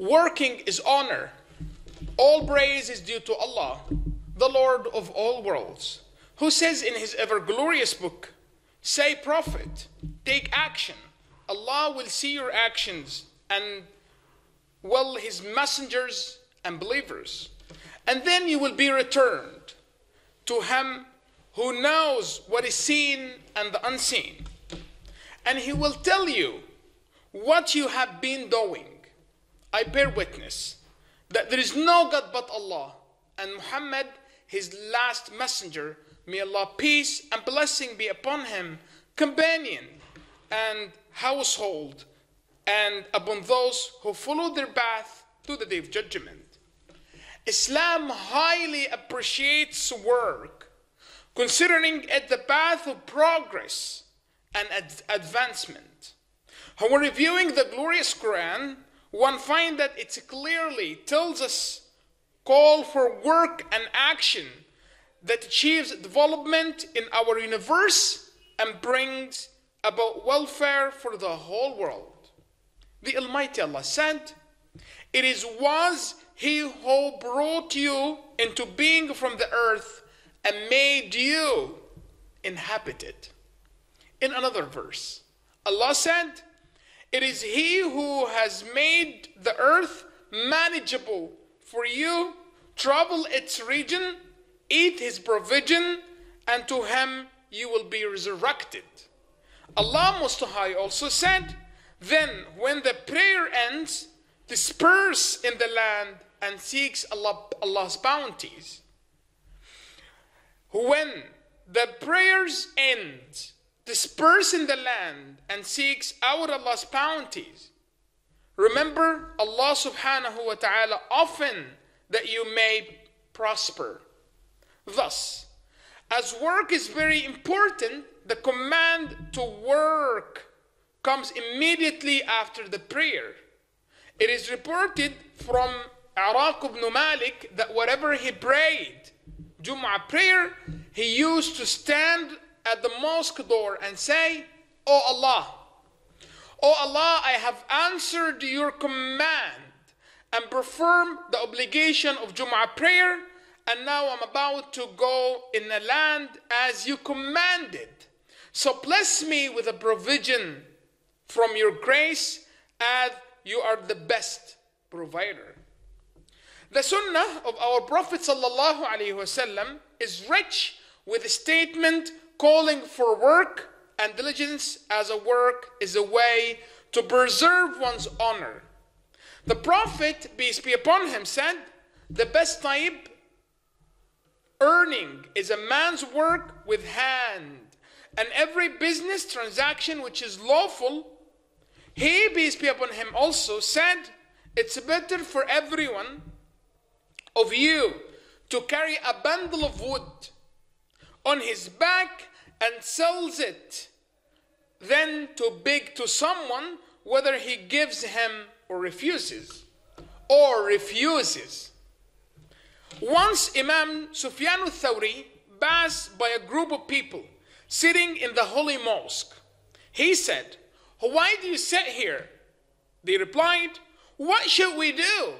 Working is honor. All praise is due to Allah, the Lord of all worlds, who says in his ever glorious book, Say, Prophet, take action. Allah will see your actions and will his messengers and believers. And then you will be returned to him who knows what is seen and the unseen. And he will tell you what you have been doing. I bear witness that there is no God but Allah, and Muhammad, his last messenger, may Allah peace and blessing be upon him, companion and household, and upon those who follow their path to the day of judgment. Islam highly appreciates work, considering it the path of progress and ad- advancement. When reviewing the glorious Quran, one finds that it clearly tells us call for work and action that achieves development in our universe and brings about welfare for the whole world. The Almighty Allah said, It is was He who brought you into being from the earth and made you inhabit it. In another verse, Allah said, It is He who has made the earth manageable for you, travel its region, eat His provision, and to Him you will be resurrected. Allah Most High also said, Then when the prayer ends, disperse in the land and seeks Allah, Allah's bounties. When the prayers end, disperse in the land and seeks out Allah's bounties. Remember Allah subhanahu wa ta'ala often that you may prosper. Thus, as work is very important, the command to work comes immediately after the prayer. It is reported from Araq ibn Malik that whatever he prayed, Jum'ah prayer, he used to stand at the mosque door and say, Oh Allah, Oh Allah, I have answered your command and performed the obligation of Jum'ah prayer, and now I'm about to go in the land as you commanded. So bless me with a provision from your grace, as you are the best provider. The sunnah of our Prophet wasallam is rich with a statement calling for work and diligence as a work is a way to preserve one's honor. The Prophet, peace be upon him, said, The best type earning is a man's work with hand, and every business transaction which is lawful. He, peace be upon him, also said, It's better for everyone of you to carry a bundle of wood on his back and sells it then to beg to someone whether he gives him or refuses or refuses. Once imam sufyan al-thawri passed by a group of people sitting in the holy mosque he said why do you sit here? They replied what should we do?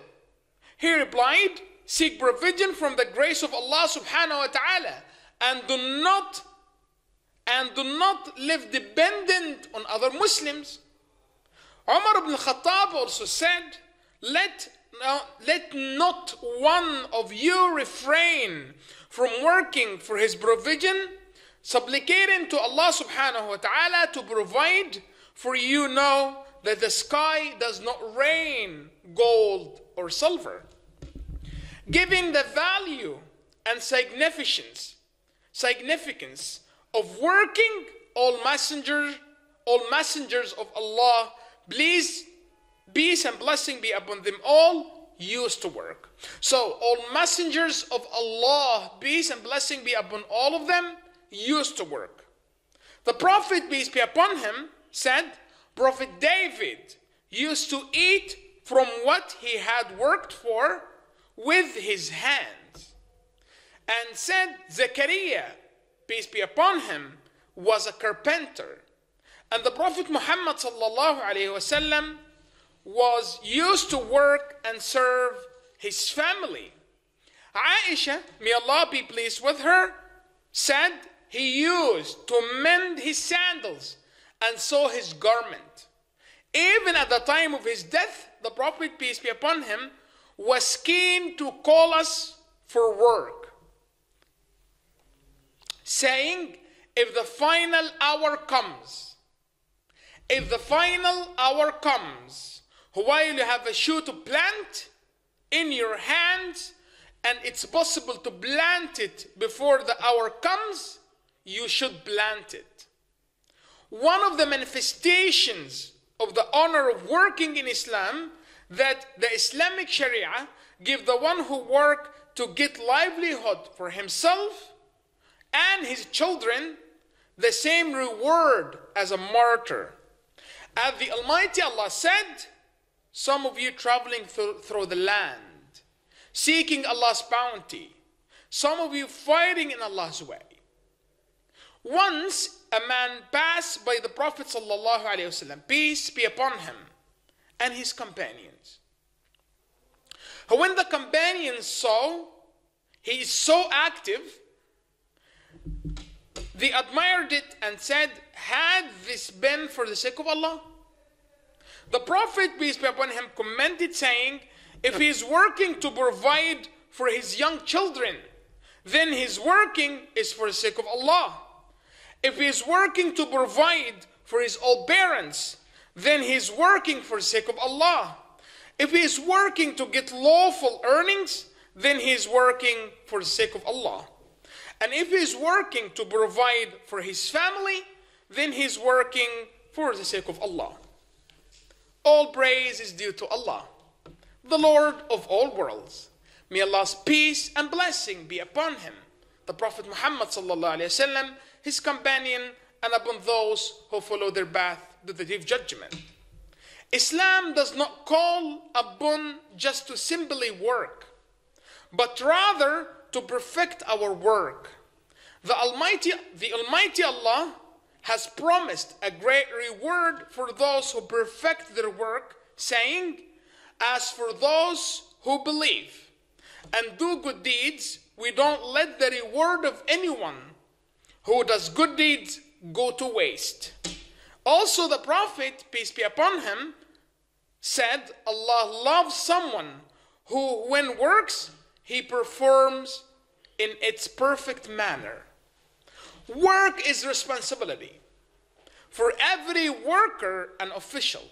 He replied seek provision from the grace of allah subhanahu wa ta'ala and do not and do not live dependent on other Muslims. Umar ibn Khattab also said, let, uh, let not one of you refrain from working for his provision, supplicating to Allah subhanahu wa ta'ala to provide, for you know that the sky does not rain gold or silver. Giving the value and significance, significance of working all messengers all messengers of Allah please peace and blessing be upon them all used to work. So all messengers of Allah peace and blessing be upon all of them used to work. The prophet peace be upon him said prophet David used to eat from what he had worked for with his hands and said Zechariah peace be upon him, was a carpenter. And the Prophet Muhammad wasallam was used to work and serve his family. Aisha, may Allah be pleased with her, said he used to mend his sandals and sew his garment. Even at the time of his death, the Prophet, peace be upon him, was keen to call us for work, saying, If the final hour comes, if the final hour comes, while you have a shoe to plant in your hands, and it's possible to plant it before the hour comes, you should plant it. One of the manifestations of the honor of working in Islam that the Islamic Sharia give the one who work to get livelihood for himself and his children the same reward as a martyr. As the Almighty Allah said, some of you traveling through, the land, seeking Allah's bounty, some of you fighting in Allah's way. Once a man passed by the Prophet ﷺ, peace be upon him, and his companions. When the companions saw he is so active, they admired it and said, Had this been for the sake of Allah? The Prophet, peace be upon him, commented, saying, If he is working to provide for his young children, then his working is for the sake of Allah. If he is working to provide for his old parents, then he is working for the sake of Allah. If he is working to get lawful earnings, then he is working for the sake of Allah. And if he's working to provide for his family, then he's working for the sake of Allah. All praise is due to Allah, the Lord of all worlds. May Allah's peace and blessing be upon him, the Prophet Muhammad wasallam, his companion, and upon those who follow their path to the day of judgment. Islam does not call upon just to simply work, but rather to perfect our work. The Almighty, the Almighty Allah has promised a great reward for those who perfect their work, saying, As for those who believe and do good deeds, we don't let the reward of anyone who does good deeds go to waste. Also, the Prophet, peace be upon him, said, Allah loves someone who, when works, he performs in its perfect manner. Work is responsibility for every worker and official.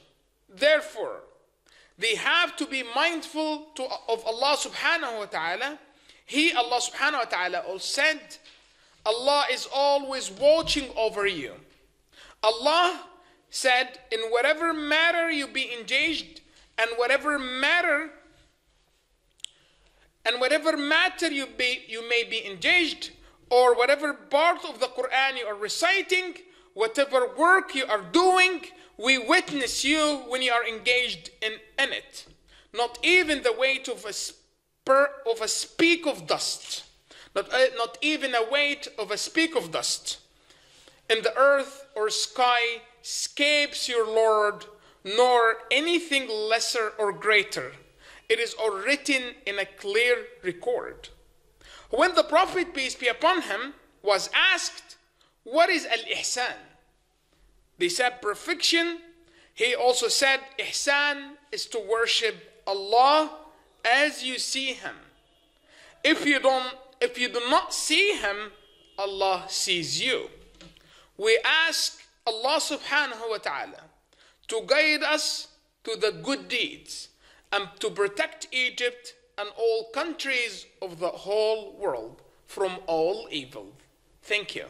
Therefore, they have to be mindful to, of Allah subhanahu wa ta'ala. He, Allah subhanahu wa ta'ala, said, Allah is always watching over you. Allah said, in whatever matter you be engaged, and whatever matter and whatever matter you be you may be engaged, or whatever part of the Quran you are reciting, whatever work you are doing, we witness you when you are engaged in, in it. Not even the weight of a spur of a speck of dust. Not, uh, not even a weight of a speck of dust in the earth or sky escapes your Lord, nor anything lesser or greater. It is all written in a clear record. When the Prophet, peace be upon him, was asked, What is Al Ihsan? They said, Perfection. He also said, Ihsan is to worship Allah as you see Him. If you, don't, if you do not see Him, Allah sees you. We ask Allah subhanahu wa ta'ala to guide us to the good deeds and to protect Egypt and all countries of the whole world from all evil. Thank you.